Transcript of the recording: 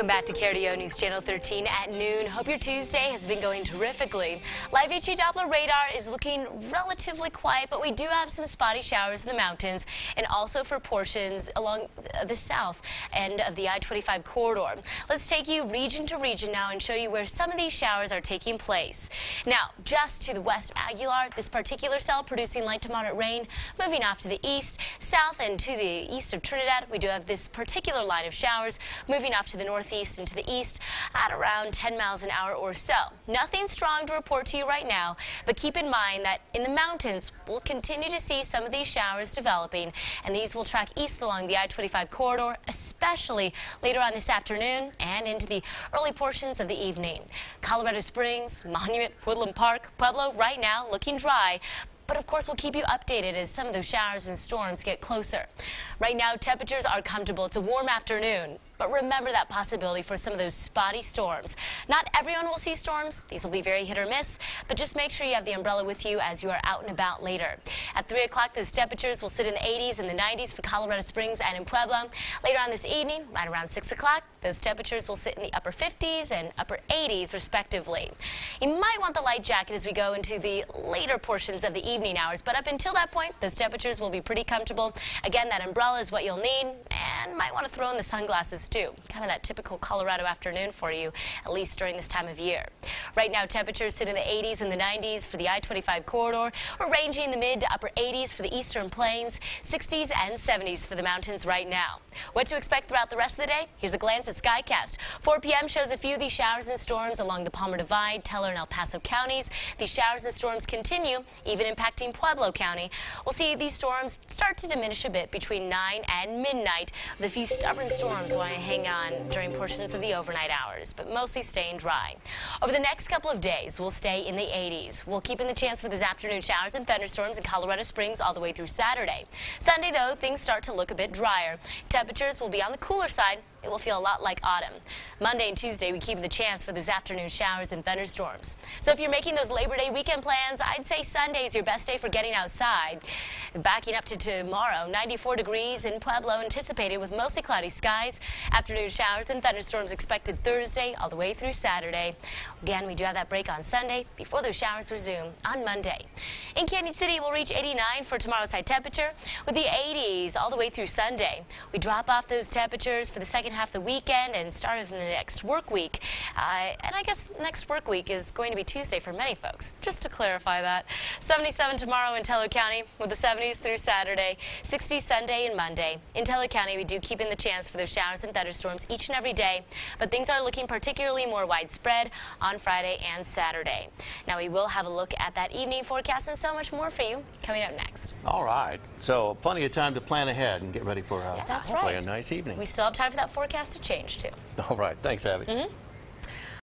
Welcome back to KRDO News Channel 13 at noon. Hope your Tuesday has been going terrifically. Live HE Doppler radar is looking relatively quiet, but we do have some spotty showers in the mountains and also for portions along the south end of the I-25 corridor. Let's take you region to region now and show you where some of these showers are taking place. Now, just to the west of Aguilar, this particular cell producing light to moderate rain. Moving off to the east, south, and to the east of Trinidad, we do have this particular line of showers. Moving off to the northeast and to the east at around 10 miles an hour or so. Nothing strong to report to you right now, but keep in mind that in the mountains, we'll continue to see some of these showers developing, and these will track east along the I-25 corridor, especially later on this afternoon and into the early portions of the evening. Colorado Springs, Monument, Woodland Park, Pueblo right now looking dry, but of course we'll keep you updated as some of those showers and storms get closer. Right now temperatures are comfortable. It's a warm afternoon. But remember that possibility for some of those spotty storms. Not everyone will see storms. These will be very hit or miss, but just make sure you have the umbrella with you as you are out and about later. At 3 o'clock, those temperatures will sit in the 80s and the 90s for Colorado Springs and in Pueblo. Later on this evening, right around 6 o'clock, those temperatures will sit in the upper 50s and upper 80s, respectively. You might want the light jacket as we go into the later portions of the evening hours, but up until that point, those temperatures will be pretty comfortable. Again, that umbrella is what you'll need, and might want to throw in the sunglasses too. Kind of that typical Colorado afternoon for you, at least during this time of year. Right now, temperatures sit in the 80s and the 90s for the I-25 corridor. We're ranging in the mid to upper 80s for the eastern plains, 60s and 70s for the mountains right now. What to expect throughout the rest of the day? Here's a glance at Skycast. 4 p.m. shows a few of these showers and storms along the Palmer Divide, Teller, and El Paso counties. These showers and storms continue, even impacting Pueblo County. We'll see these storms start to diminish a bit between 9 and midnight, with a few stubborn storms wanting to hang on during portions of the overnight hours, but mostly staying dry. Over the next couple of days, we'll stay in the 80s. We'll keep in the chance for those afternoon showers and thunderstorms in Colorado Springs all the way through Saturday. Sunday, though, things start to look a bit drier. Temperatures will be on the cooler side, it will feel a lot like autumn. Monday and Tuesday, we keep the chance for those afternoon showers and thunderstorms. So if you're making those Labor Day weekend plans, I'd say Sunday is your best day for getting outside. Backing up to tomorrow, 94 degrees in Pueblo anticipated with mostly cloudy skies. Afternoon showers and thunderstorms expected Thursday all the way through Saturday. Again, we do have that break on Sunday before those showers resume on Monday. In Cañon City, we'll reach 89 for tomorrow's high temperature with the 80s all the way through Sunday. We drop off those temperatures for the second second half of the weekend and start of the next work week. Uh, and I guess next work week is going to be Tuesday for many folks, just to clarify that. 77 tomorrow in Teller County with the 70s through Saturday, 60 Sunday and Monday. In Teller County, we do keep in the chance for those showers and thunderstorms each and every day, but things are looking particularly more widespread on Friday and Saturday. Now, we will have a look at that evening forecast and so much more for you coming up next. All right. So plenty of time to plan ahead and get ready for uh, That's hopefully right. a nice evening. We still have time for that forecast to change. All right. Thanks, Abby. Mm -hmm.